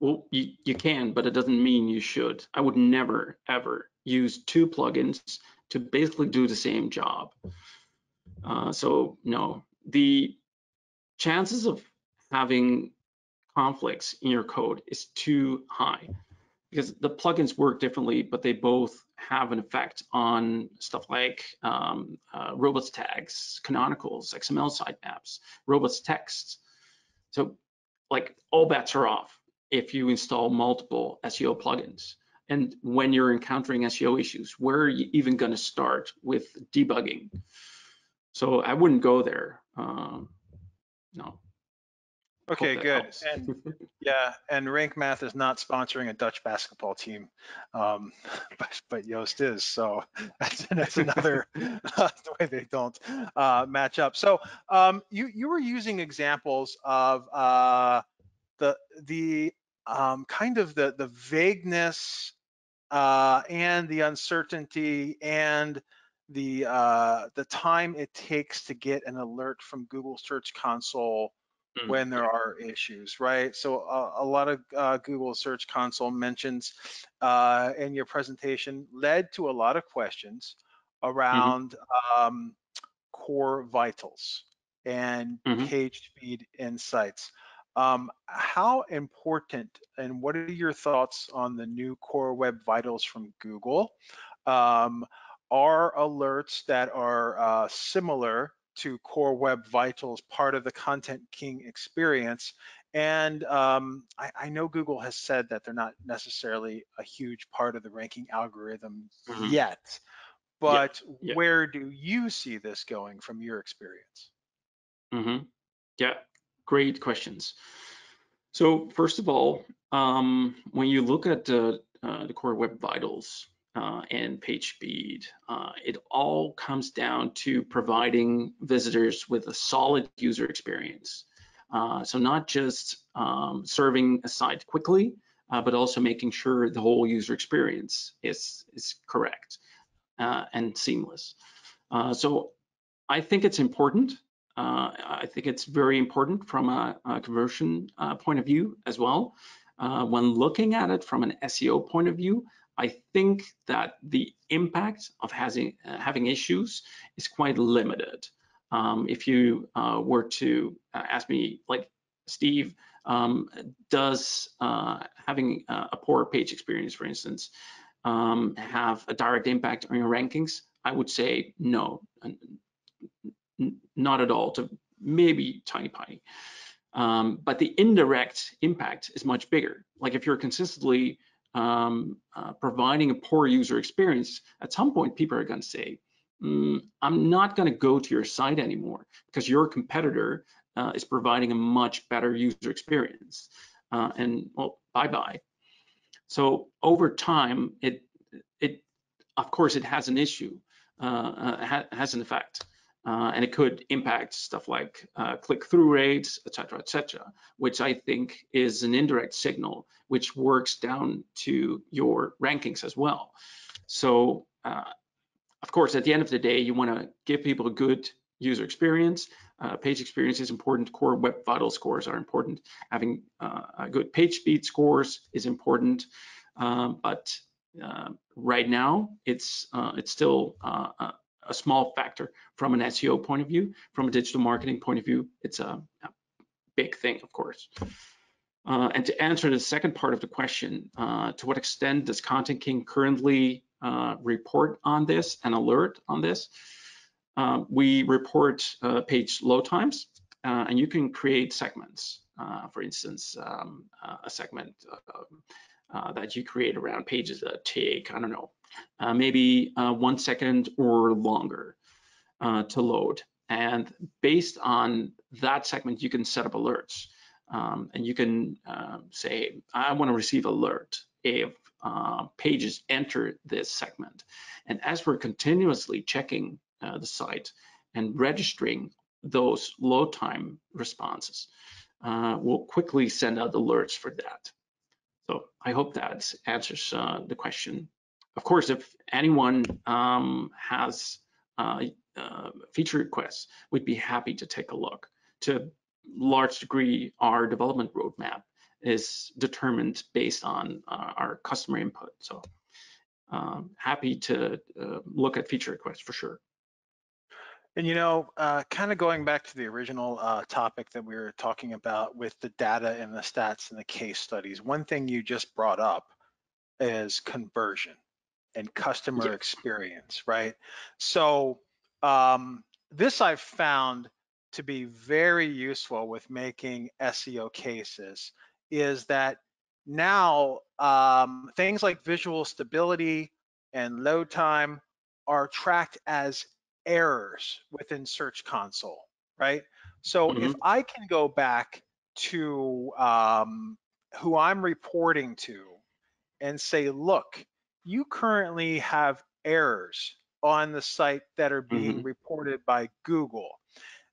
Well, you, you can, but it doesn't mean you should. I would never, ever use two plugins to basically do the same job. Uh, so no, the chances of having conflicts in your code is too high because the plugins work differently, but they both have an effect on stuff like um, uh, robots tags, canonicals, XML sitemaps, robots texts. So like all bets are off if you install multiple SEO plugins. And when you're encountering SEO issues, where are you even going to start with debugging? So I wouldn't go there. Um, no. Okay, good. And Yeah, and Rank Math is not sponsoring a Dutch basketball team, um, but, but Yoast is. So that's, that's another uh, the way they don't uh, match up. So um, you you were using examples of uh, the the um, kind of the the vagueness uh, and the uncertainty and the uh, the time it takes to get an alert from Google Search Console Mm, when there are issues, right? So uh, a lot of uh, Google Search Console mentions uh, in your presentation led to a lot of questions around um, core vitals and Mhm. page speed insights. Um, how important and what are your thoughts on the new Core Web Vitals from Google? Um, are alerts that are uh, similar to Core Web Vitals part of the ContentKing experience? And um, I, I know Google has said that they're not necessarily a huge part of the ranking algorithm Mhm. yet, but yeah. where do you see this going from your experience? hmm Yeah, great questions. So first of all, um, when you look at the, uh, the core web vitals uh, and page speed, uh, it all comes down to providing visitors with a solid user experience. Uh, so not just um, serving a site quickly, uh, but also making sure the whole user experience is, is correct uh, and seamless. So I think it's important uh, I think it's very important from a, a conversion uh, point of view as well. Uh, when looking at it from an SEO point of view, I think that the impact of having, uh, having issues is quite limited. Um, if you uh, were to uh, ask me, like, Steve, um, does having a poor page experience, for instance, um, have a direct impact on your rankings? I would say no, not at all to maybe tiny pie. Um, but the indirect impact is much bigger. Like if you're consistently um, uh, providing a poor user experience, at some point people are going to say, mm, I'm not going to go to your site anymore because your competitor uh, is providing a much better user experience. Uh, and well, bye-bye. So over time, it it of course it has an issue, uh, uh, ha has an effect, uh, and it could impact stuff like uh, click-through rates, et cetera, et cetera, which I think is an indirect signal which works down to your rankings as well. So uh, of course, at the end of the day, you want to give people a good user experience. Uh, page experience is important. Core Web Vital scores are important. Having uh, good page speed scores is important. Um, but uh, right now, it's it's still a small factor from an SEO point of view. From a digital marketing point of view, it's a, a big thing, of course. Uh, and to answer the second part of the question, to what extent does ContentKing currently report on this and alert on this? Uh, we report uh, page load times, uh, and you can create segments. Uh, for instance, um, uh, a segment uh, that you create around pages that take, I don't know, maybe one second or longer to load. And based on that segment, you can set up alerts. Um, and you can say, I want to receive alert if pages enter this segment. And as we're continuously checking uh, the site and registering those load time responses. Uh, we'll quickly send out alerts for that. So I hope that answers uh, the question. Of course, if anyone um, has uh, uh, feature requests, we'd be happy to take a look. To large degree, our development roadmap is determined based on uh, our customer input. So um, happy to look at feature requests for sure. And you know, uh, kind of going back to the original uh, topic that we were talking about with the data and the stats and the case studies, one thing you just brought up is conversion and customer experience, right? So um, this I've found to be very useful with making SEO cases is that now um, things like visual stability and load time are tracked as errors within Search Console, right? So mm-hmm. if I can go back to um, who I'm reporting to and say, look, you currently have errors on the site that are being mm-hmm. reported by Google.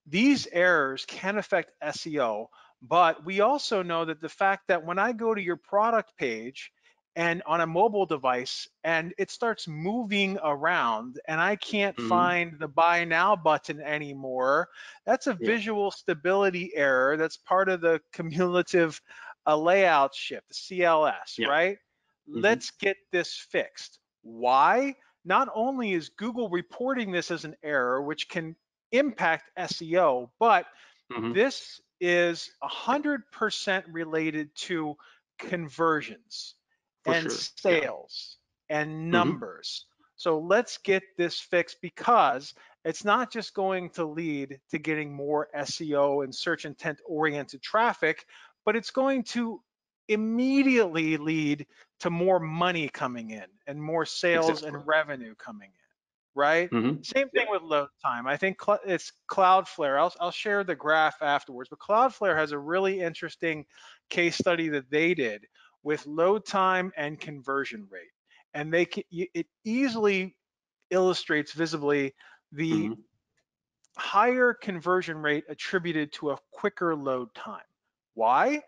These errors can affect SEO, but we also know that the fact that when I go to your product page and on a mobile device and it starts moving around and I can't mm-hmm. find the buy now button anymore, that's a yeah. visual stability error. That's part of the cumulative uh, layout shift, the CLS, yeah. right? Mm-hmm. Let's get this fixed. Why? Not only is Google reporting this as an error, which can impact SEO, but mm-hmm. this is 100% related to conversions and sure. sales yeah. and mm-hmm. numbers. Mm-hmm. So let's get this fixed because it's not just going to lead to getting more SEO and search intent oriented traffic, but it's going to immediately lead to more money coming in and more sales exactly. and revenue coming in, right? Mm-hmm. Same thing with load time. I think cl- it's Cloudflare. I'll, I'll share the graph afterwards, but Cloudflare has a really interesting case study that they did with load time and conversion rate. And they can, it easily illustrates visibly the mm-hmm. higher conversion rate attributed to a quicker load time. Why?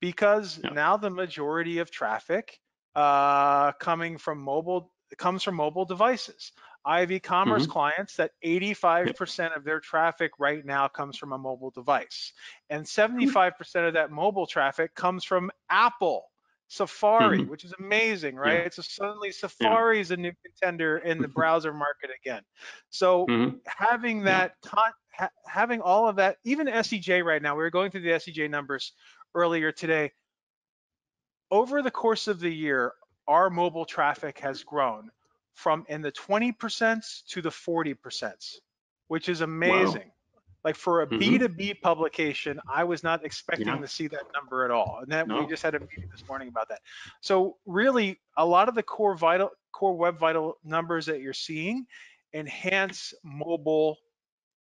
Because yeah. now the majority of traffic uh, coming from mobile comes from mobile devices. I have e-commerce mm-hmm. clients that 85% yep. of their traffic right now comes from a mobile device, and 75% of that mobile traffic comes from Apple Safari, mm-hmm. which is amazing, right? Yeah. It's a, suddenly Safari yeah. is a new contender in the browser market again. So mm-hmm. having that, yeah. con- ha- having all of that, even SEJ right now, we were going through the SEJ numbers earlier today. Over the course of the year, our mobile traffic has grown from in the 20% to the 40%, which is amazing. Wow. Like for a mm-hmm. B2B publication, I was not expecting yeah. to see that number at all. And then no. we just had a meeting this morning about that. So really a lot of the core vital core web vital numbers that you're seeing enhance mobile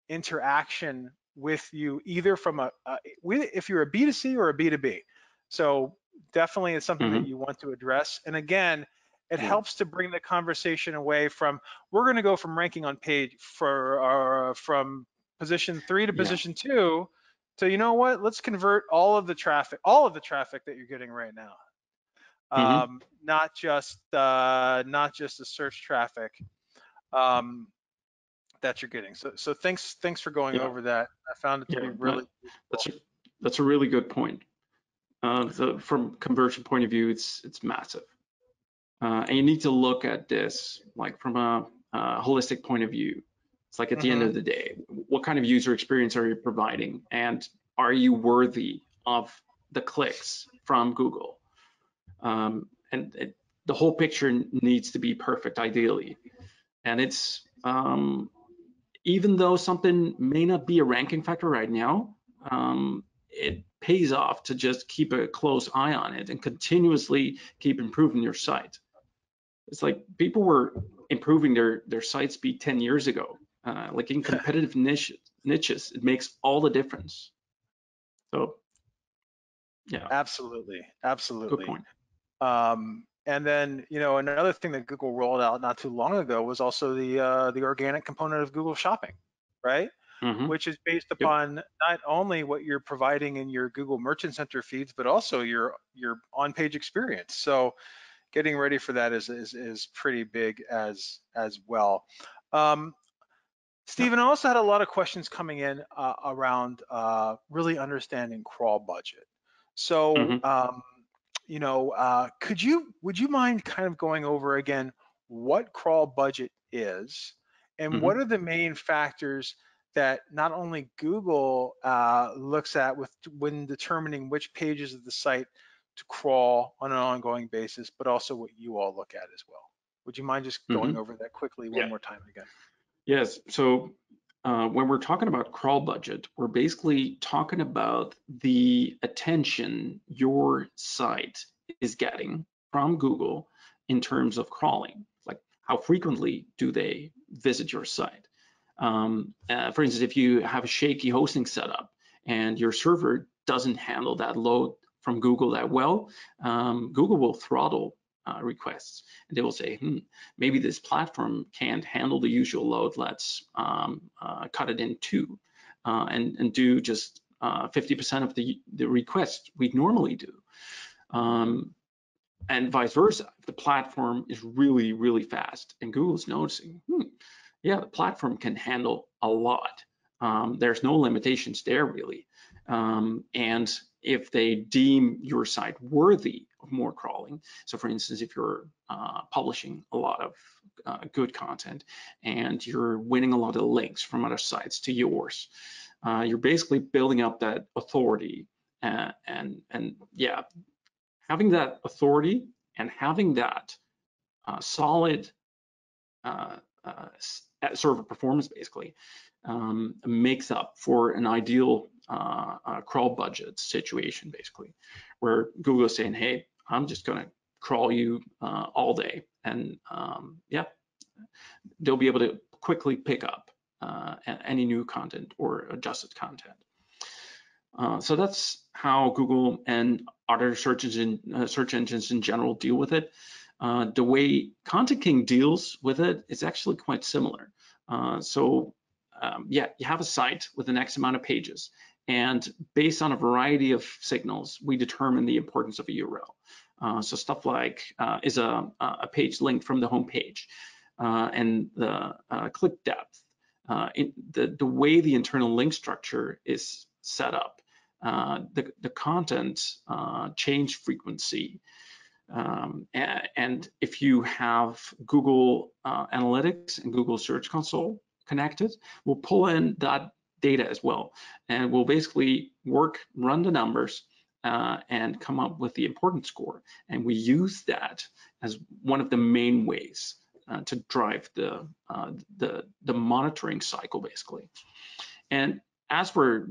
interaction with you either from a, a if you're a B2C or a B2B. So definitely it's something that Mhm. you want to address. And again, it Yeah. helps to bring the conversation away from we're going to go from ranking on page for uh, from position three to Yeah. position two So you know what? Let's convert all of the traffic, all of the traffic that you're getting right now, Mhm. um, not just uh, not just the search traffic um, that you're getting. So so thanks thanks for going Yeah. over that. I found it to Yeah, be really That's a, that's a really good point. Uh, so from conversion point of view, it's it's massive, uh, and you need to look at this like from a, a holistic point of view. It's like at the end Mhm. of the day, what kind of user experience are you providing, and are you worthy of the clicks from Google? Um, and it, the whole picture needs to be perfect, ideally. And it's um, even though something may not be a ranking factor right now, um, it pays off to just keep a close eye on it and continuously keep improving your site. It's like people were improving their their site speed 10 years ago. Uh, like in competitive niche, niches, it makes all the difference. So, yeah, absolutely good absolutely. point. Um, and then, you know, another thing that Google rolled out not too long ago was also the uh, the organic component of Google Shopping, right? Mhm. Which is based upon not only what you're providing in your Google Merchant Center feeds, but also your your on-page experience. So, getting ready for that is is, is pretty big as as well. Um, Steven, I also had a lot of questions coming in uh, around uh, really understanding crawl budget. So, Mhm. um, you know, uh, could you would you mind kind of going over again what crawl budget is, and what Mhm. are the main factors that not only Google uh, looks at with when determining which pages of the site to crawl on an ongoing basis, but also what you all look at as well. Would you mind just going Mhm. over that quickly Yeah. one more time again? Yes. So uh, when we're talking about crawl budget, we're basically talking about the attention your site is getting from Google in terms of crawling. Like how frequently do they visit your site? Um, uh, for instance, if you have a shaky hosting setup and your server doesn't handle that load from Google that well, um, Google will throttle uh, requests and they will say, hmm, maybe this platform can't handle the usual load. Let's um, uh, cut it in two uh, and, and do just 50% of the, the requests we'd normally do. Um, and vice versa. If the platform is really, really fast and Google's noticing, hmm, yeah, the platform can handle a lot. Um, there's no limitations there really. Um, and if they deem your site worthy more crawling, so for instance, if you're uh, publishing a lot of uh, good content and you're winning a lot of links from other sites to yours, uh, you're basically building up that authority uh, and and yeah, having that authority and having that uh, solid uh, uh, server performance basically um, makes up for an ideal uh, uh, crawl budget situation basically, where Google is saying, hey, I'm just gonna crawl you uh, all day. And um, yeah, they'll be able to quickly pick up uh, any new content or adjusted content. Uh, so that's how Google and other search, engine, uh, search engines in general deal with it. Uh, the way ContentKing deals with it is actually quite similar. Uh, so um, yeah, you have a site with an X amount of pages, and based on a variety of signals, we determine the importance of a URL. Uh, so stuff like uh, is a, a page linked from the home page, uh, and the uh, click depth, in the, the way the internal link structure is set up, uh, the, the content uh, change frequency. Um, and, and, if you have Google uh, Analytics and Google Search Console connected, we'll pull in that data as well. And we'll basically work, run the numbers, uh, and come up with the importance score. And we use that as one of the main ways uh, to drive the, uh, the, the monitoring cycle, basically. And as we're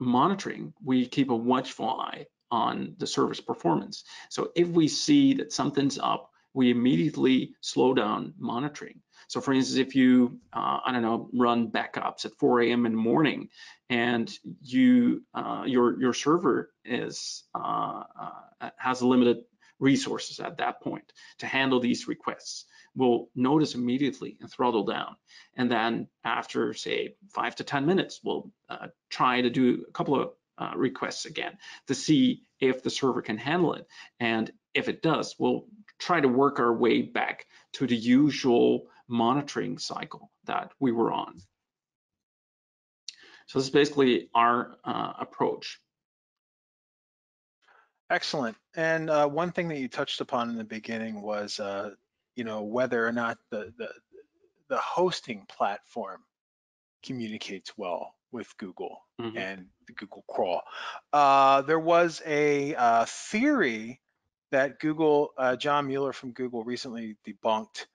monitoring, we keep a watchful eye on the service performance. So if we see that something's up, we immediately slow down monitoring. So for instance, if you, uh, I don't know, run backups at 4 a.m. in the morning and you, uh, your, your server is, uh, uh, has limited resources at that point to handle these requests, we'll notice immediately and throttle down. And then after say five to 10 minutes, we'll uh, try to do a couple of uh, requests again to see if the server can handle it. And if it does, we'll try to work our way back to the usual monitoring cycle that we were on. So this is basically our uh, approach. Excellent. And uh, one thing that you touched upon in the beginning was, uh, you know, whether or not the, the the hosting platform communicates well with Google mm -hmm. and the Google crawl. Uh, there was a uh, theory that Google, uh, John Mueller from Google recently debunked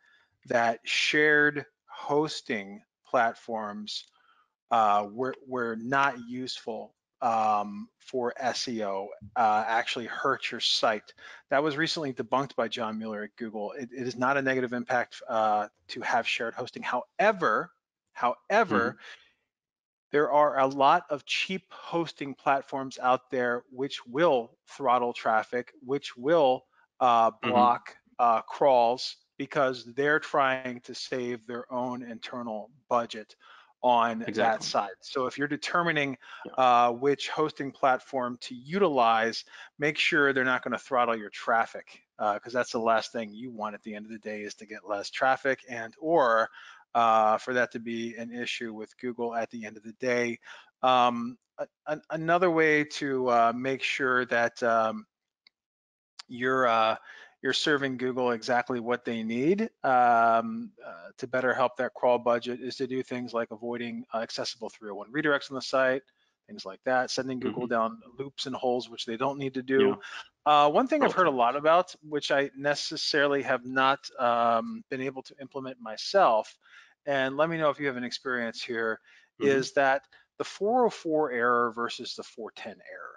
that shared hosting platforms uh, were, were not useful um, for SEO, uh, actually hurt your site. That was recently debunked by John Mueller at Google. it, it is not a negative impact uh, to have shared hosting. However, however, mm -hmm. There are a lot of cheap hosting platforms out there which will throttle traffic, which will uh, mm-hmm. block mm -hmm. crawls, because they're trying to save their own internal budget on exactly. that side. So if you're determining uh, which hosting platform to utilize, make sure they're not going to throttle your traffic because uh, that's the last thing you want at the end of the day is to get less traffic and or uh, for that to be an issue with Google at the end of the day. Um, a, another way to uh, make sure that um, you're uh, you're serving Google exactly what they need um, uh, to better help that crawl budget is to do things like avoiding uh, accessible 301 redirects on the site, things like that, sending Google mm-hmm. down loops and holes, which they don't need to do. Yeah. Uh, one thing I've heard a lot about, which I necessarily have not um, been able to implement myself, and let me know if you have an experience here, mm-hmm. is that the 404 error versus the 410 error.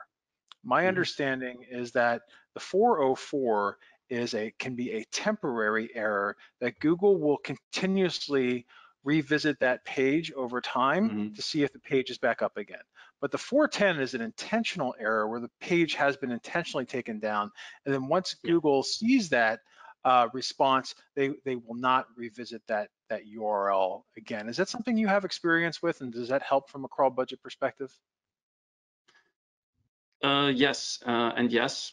My mm-hmm. understanding is that the 404 is a can be a temporary error that Google will continuously revisit that page over time mm -hmm. to see if the page is back up again. But the 410 is an intentional error where the page has been intentionally taken down. And then once yeah. Google sees that uh, response, they, they will not revisit that, that URL again. Is that something you have experience with and does that help from a crawl budget perspective? Uh, yes, uh, and yes.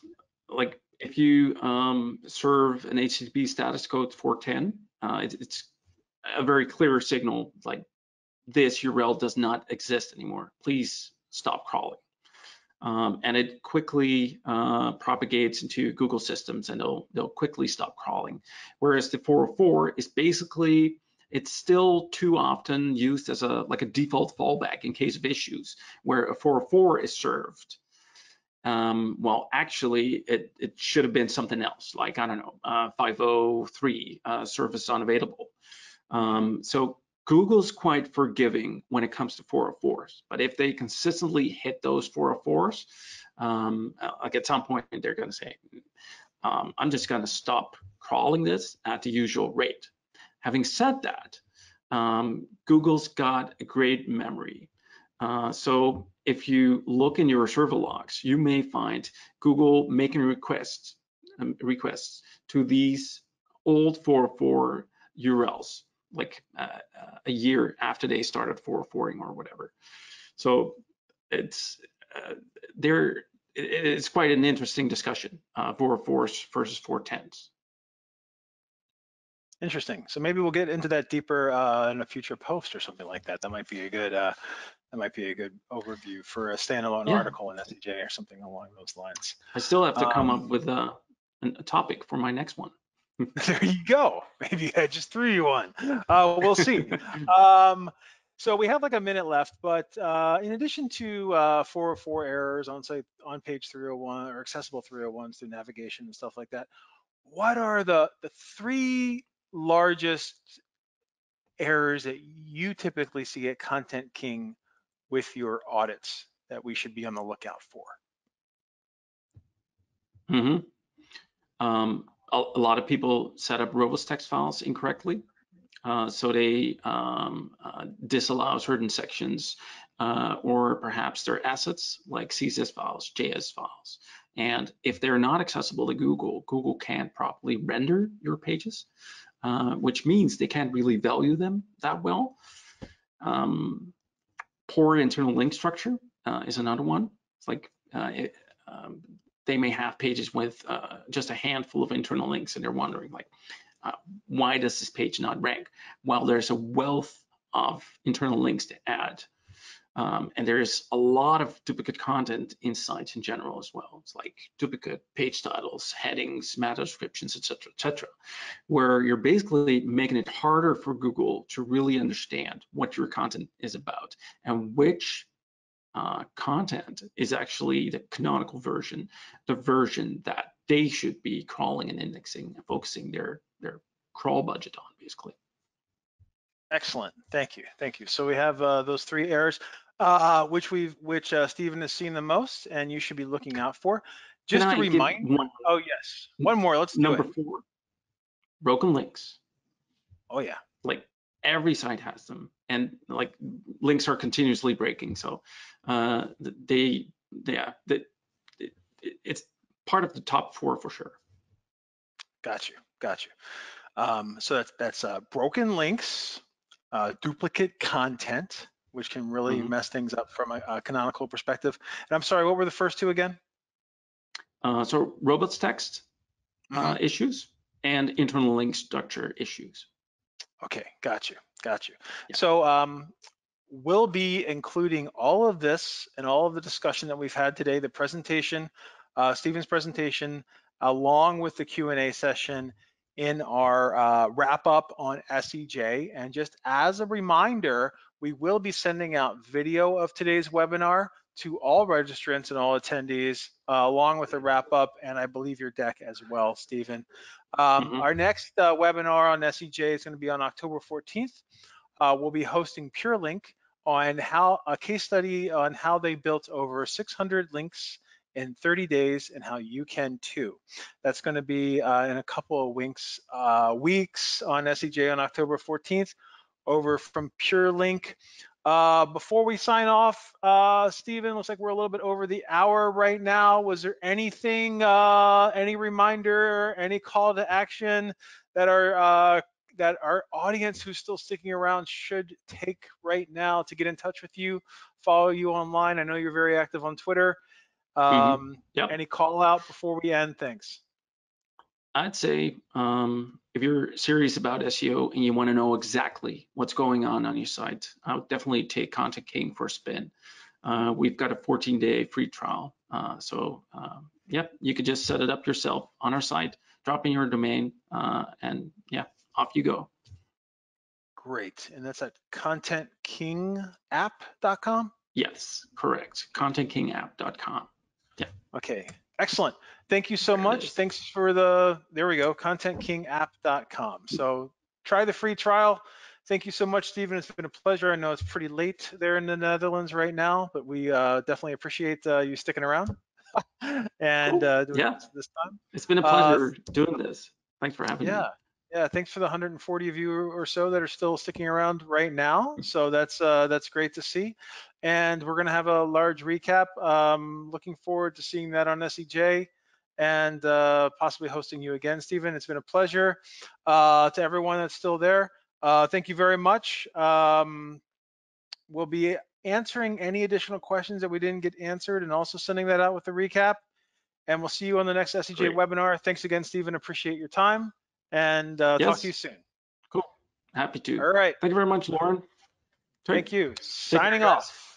Like if you um, serve an HTTP status code 410, uh, it, it's a very clear signal like this URL does not exist anymore. Please stop crawling. Um, and it quickly uh, propagates into Google systems and they'll, they'll quickly stop crawling. Whereas the 404 is basically, it's still too often used as a like a default fallback in case of issues where a 404 is served um, well, actually, it, it should have been something else, like, I don't know, uh, 503, uh, service unavailable. Um, so Google's quite forgiving when it comes to 404s, but if they consistently hit those 404s, um, like at some point they're gonna say, um, I'm just gonna stop crawling this at the usual rate. Having said that, um, Google's got a great memory. Uh, so if you look in your server logs, you may find Google making requests um, requests to these old 404 URLs, like uh, uh, a year after they started 404ing or whatever. So it's uh, there. It's quite an interesting discussion, uh, 404s versus 410s. Interesting. So maybe we'll get into that deeper uh, in a future post or something like that. That might be a good uh, that might be a good overview for a standalone yeah. article in SEJ or something along those lines. I still have to come um, up with a, a topic for my next one. there you go. Maybe I just threw you one. Uh, we'll see. um, so we have like a minute left, but uh, in addition to uh, 404 errors on site on page 301 or accessible 301s through navigation and stuff like that, what are the the three largest errors that you typically see at ContentKing with your audits that we should be on the lookout for? Mm-hmm. Um, a, lot of people set up robots text files incorrectly. Uh, so they um, uh, disallow certain sections uh, or perhaps their assets like CSS files, JS files. And if they're not accessible to Google, Google can't properly render your pages, uh, which means they can't really value them that well. Um, poor internal link structure uh, is another one. It's like uh, it, um, they may have pages with uh, just a handful of internal links and they're wondering like, uh, why does this page not rank? Well, there's a wealth of internal links to add. Um, and there's a lot of duplicate content in sites in general as well. It's like duplicate page titles, headings, meta descriptions, etc., etc., where you're basically making it harder for Google to really understand what your content is about and which uh, content is actually the canonical version, the version that they should be crawling and indexing and focusing their their crawl budget on, basically. Excellent. Thank you. Thank you. So we have uh, those three errors, uh, which we've, which uh, Steven has seen the most, and you should be looking out for. Just Can to I remind. one, Oh yes. One more. Let's do number it. four, broken links. Oh yeah. Every site has them, and like links are continuously breaking. So uh, they, yeah, that it, it's part of the top four for sure. Got you. Got you. Um, so that's that's uh, broken links, uh, duplicate content, which can really Mhm. mess things up from a, a canonical perspective. And I'm sorry, what were the first two again? Uh, so robots text uh, Mhm. issues and internal link structure issues. Okay, got you, got you. Yeah. So um, we'll be including all of this and all of the discussion that we've had today, the presentation, uh, Steven's presentation, along with the Q&A session in our uh, wrap up on SEJ. And just as a reminder, we will be sending out video of today's webinar to all registrants and all attendees, uh, along with a wrap up and I believe your deck as well, Steven. Um, Mhm. Our next uh, webinar on SEJ is going to be on October 14th. Uh, we'll be hosting Purelinq on how a case study on how they built over 600 links in 30 days and how you can too. That's going to be uh, in a couple of weeks, uh, weeks on SEJ on October 14th over from Purelinq. Uh, before we sign off, uh, Steven, looks like we're a little bit over the hour right now. Was there anything, uh, any reminder, any call to action that our uh, that our audience who's still sticking around should take right now to get in touch with you, follow you online? I know you're very active on Twitter. Um, Yep. Any call out before we end things? I'd say um, if you're serious about SEO and you want to know exactly what's going on on your site, I would definitely take ContentKing for a spin. Uh, we've got a 14-day free trial, uh, so um, yep, you could just set it up yourself on our site, drop in your domain, uh, and yeah, off you go. Great. And that's at contentkingapp.com. Yes, correct. ContentKingApp.com. Yeah. Okay, excellent. Thank you so much. Thanks for the, there we go, contentkingapp.com. So try the free trial. Thank you so much, Steven. It's been a pleasure. I know it's pretty late there in the Netherlands right now, but we uh, definitely appreciate uh, you sticking around and Cool. uh, Yeah. this time. It's been a Uh, pleasure doing this. Thanks for having me. Yeah, yeah. Thanks for the 140 of you or so that are still sticking around right now. So that's uh, that's great to see. And we're gonna have a large recap. Um, looking forward to seeing that on SEJ and uh, possibly hosting you again, Steven. It's been a pleasure. Uh, to everyone that's still there, uh, thank you very much. Um, we'll be answering any additional questions that we didn't get answered and also sending that out with the recap. And we'll see you on the next SEJ Great. webinar. Thanks again, Steven. Appreciate your time and uh, talk to you soon. Cool. Happy to. All right. Thank you very much, Loren. Thank you. Signing off.